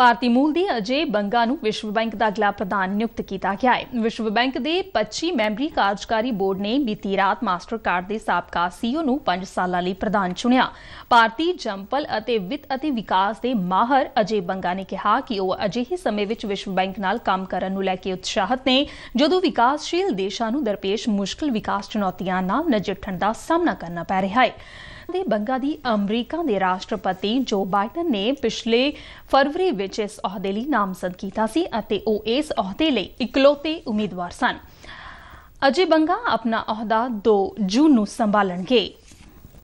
ਭਾਰਤੀ ਮੂਲ ਦੀ ਅਜੇ ਬੰਗਾ ਨੂੰ ਵਿਸ਼ਵ ਬੈਂਕ ਦਾ ਅਗਲਾ ਪ੍ਰਧਾਨ ਨਿਯੁਕਤ ਕੀਤਾ ਗਿਆ ਹੈ। ਵਿਸ਼ਵ ਬੈਂਕ ਦੇ 25 ਮੈਂਬਰੀ ਕਾਰਜਕਾਰੀ ਬੋਰਡ ਨੇ ਬੀਤੀ ਰਾਤ ਮਾਸਟਰਕਾਰਡ ਦੇ ਸਾਬਕਾ ਸੀਈਓ ਨੂੰ 5 ਸਾਲਾਂ ਲਈ ਪ੍ਰਧਾਨ ਚੁਣਿਆ। ਭਾਰਤੀ ਜੰਪਲ ਅਤੇ ਵਿੱਤ ਅਤੇ ਵਿਕਾਸ ਦੇ ਮਾਹਰ ਅਜੇ ਬੰਗਾ ਨੇ ਕਿਹਾ ਕਿ ਉਹ ਅਜਿਹੇ ਸਮੇਂ ਵਿੱਚ ਵਿਸ਼ਵ ਬੈਂਕ ਨਾਲ ਕੰਮ ਕਰਨ ਨੂੰ ਲੈ ਕੇ ਉਤਸ਼ਾਹਤ ਨੇ, ਜਦੋਂ ਵਿਕਾਸਸ਼ੀਲ ਦੇਸ਼ਾਂ ਨੂੰ ਦਰਪੇਸ਼ ਮੁਸ਼ਕਲ ਵਿਕਾਸ ਚੁਣੌਤੀਆਂ ਨਾਲ ਨਜਿੱਠਣ ਦਾ ਸਾਹਮਣਾ ਕਰਨਾ ਪੈ ਰਿਹਾ ਹੈ। ਦੇ ਬੰਗਾ ਦੀ ਅਮਰੀਕਾ ਦੇ ਰਾਸ਼ਟਰਪਤੀ ਜੋ ਬਾਈਡਨ ਨੇ ਪਿਛਲੇ ਫਰਵਰੀ ਵਿੱਚ ਇਸ ਅਹੁਦੇ ਲਈ ਨਾਮਜ਼ਦ ਕੀਤਾ ਸੀ ਅਤੇ ਉਹ ਇਸ ਅਹੁਦੇ ਲਈ ਇਕਲੌਤੇ ਉਮੀਦਵਾਰ ਸਨ। ਅਜੇ ਬੰਗਾ ਆਪਣਾ ਅਹੁਦਾ 2 ਜੂਨ ਨੂੰ ਸੰਭਾਲਣਗੇ।